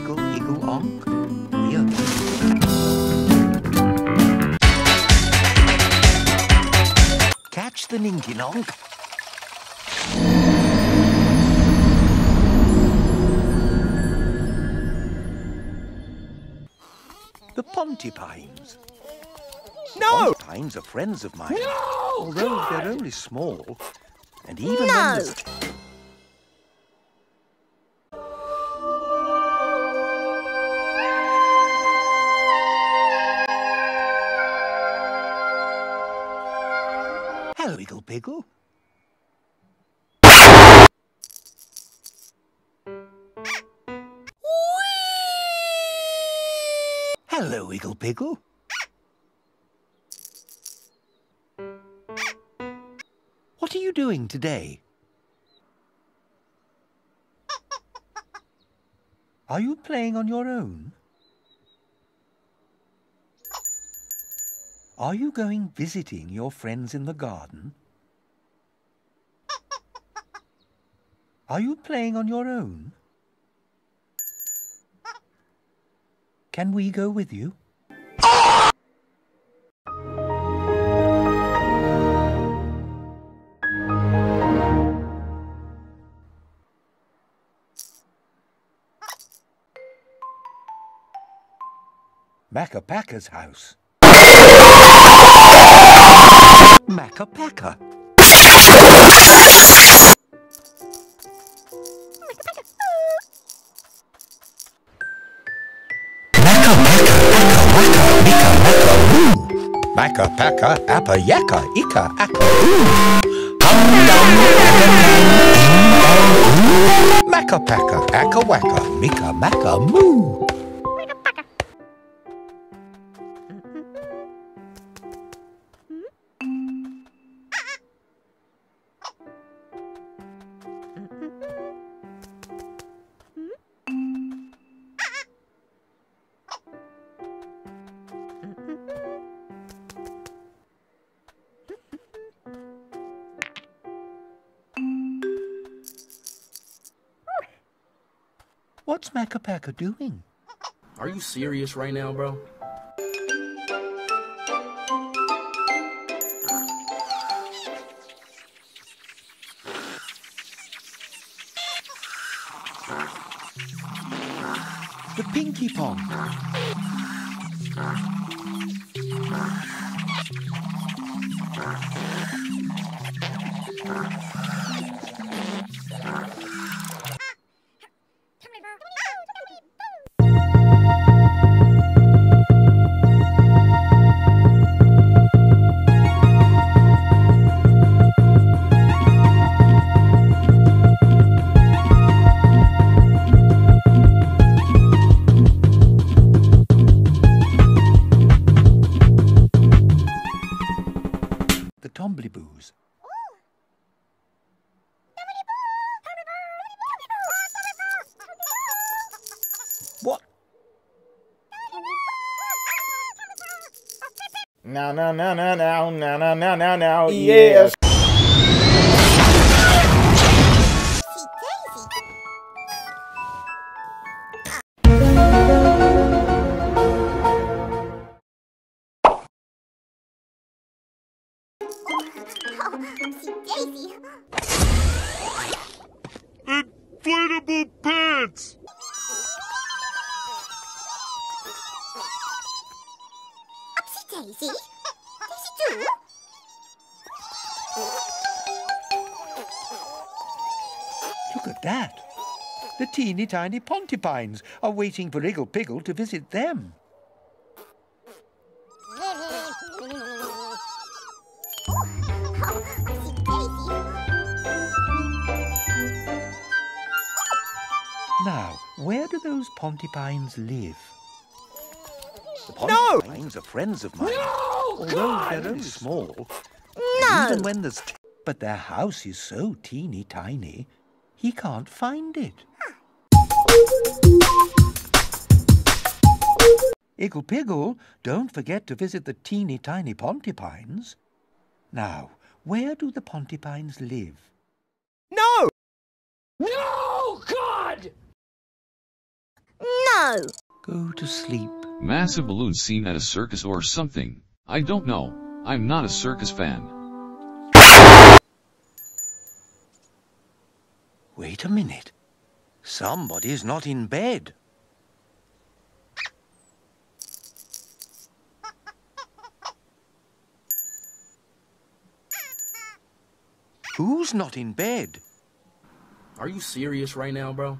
Higgle, higgle, onk. Catch the Ninky Nonk. The Pontipines. No! Pontipines are friends of mine. No! Although God! they're only small, and even no. Hello, Iggle Piggle. Hello, Iggle Piggle. What are you doing today? Are you playing on your own? Are you going visiting your friends in the garden? Are you playing on your own? Can we go with you? Makka Pakka's house. Macapaca. Makka Pakka, appa yakka, ika akka Makka Pakka, akka wacka, mika maca moo. What's Makka Pakka doing? Are you serious right now, bro? The Pinky Ponk. The Now, now, now, now, now, now, now, now, now, now, yes. Inflatable pants! Upsy Daisy. Daisy too. Look at that. The teeny tiny Pontipines are waiting for Iggle Piggle to visit them. Now, where do those Pontipines live? The No! Pontipines are friends of mine. No! Although God! they're only small. No. Even when there's... T- but their house is so teeny tiny, he can't find it. Iggle Piggle, don't forget to visit the teeny tiny Pontipines. Now, where do the Pontipines live? No! No! God! No. Go to sleep. Massive balloons seen at a circus or something. I don't know. I'm not a circus fan. Wait a minute. Somebody's not in bed. Who's not in bed? Are you serious right now, bro?